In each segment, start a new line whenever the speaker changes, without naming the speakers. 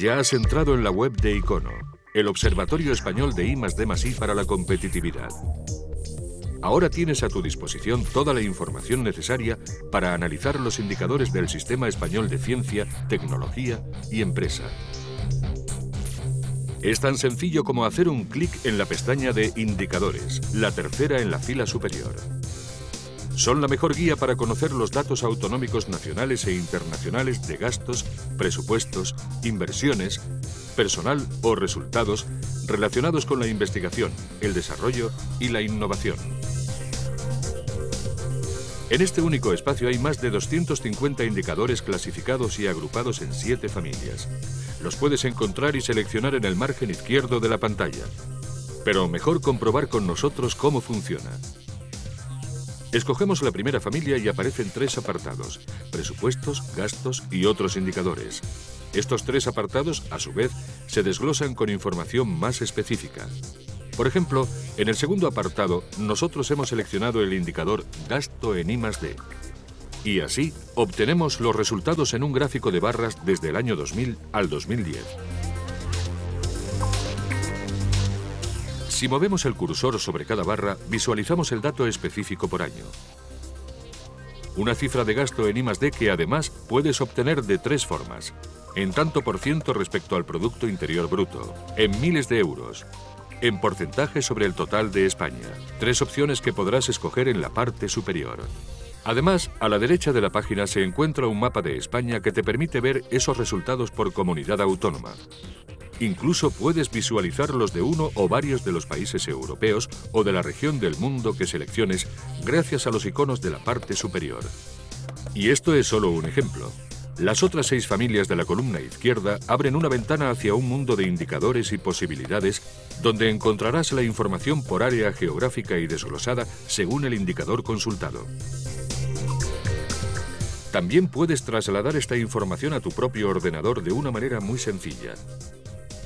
Ya has entrado en la web de Icono, el Observatorio Español de I D para la competitividad. Ahora tienes a tu disposición toda la información necesaria para analizar los indicadores del Sistema Español de Ciencia, Tecnología y Empresa. Es tan sencillo como hacer un clic en la pestaña de Indicadores, la tercera en la fila superior. Son la mejor guía para conocer los datos autonómicos nacionales e internacionales de gastos, presupuestos, inversiones, personal o resultados relacionados con la investigación, el desarrollo y la innovación. En este único espacio hay más de 250 indicadores clasificados y agrupados en siete familias. Los puedes encontrar y seleccionar en el margen izquierdo de la pantalla. Pero mejor comprobar con nosotros cómo funciona. Escogemos la primera familia y aparecen tres apartados, presupuestos, gastos y otros indicadores. Estos tres apartados, a su vez, se desglosan con información más específica. Por ejemplo, en el segundo apartado, nosotros hemos seleccionado el indicador gasto en I+D. Y así, obtenemos los resultados en un gráfico de barras desde el año 2000 al 2010. Si movemos el cursor sobre cada barra, visualizamos el dato específico por año. Una cifra de gasto en I+D que además puedes obtener de tres formas. En tanto por ciento respecto al Producto Interior Bruto, en miles de euros, en porcentaje sobre el total de España. Tres opciones que podrás escoger en la parte superior. Además, a la derecha de la página se encuentra un mapa de España que te permite ver esos resultados por comunidad autónoma. Incluso puedes visualizar los de uno o varios de los países europeos o de la región del mundo que selecciones gracias a los iconos de la parte superior. Y esto es solo un ejemplo. Las otras seis familias de la columna izquierda abren una ventana hacia un mundo de indicadores y posibilidades donde encontrarás la información por área geográfica y desglosada según el indicador consultado. También puedes trasladar esta información a tu propio ordenador de una manera muy sencilla.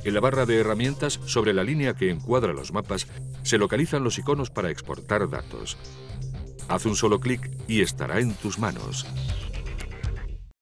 En la barra de herramientas, sobre la línea que encuadra los mapas, se localizan los iconos para exportar datos. Haz un solo clic y estará en tus manos.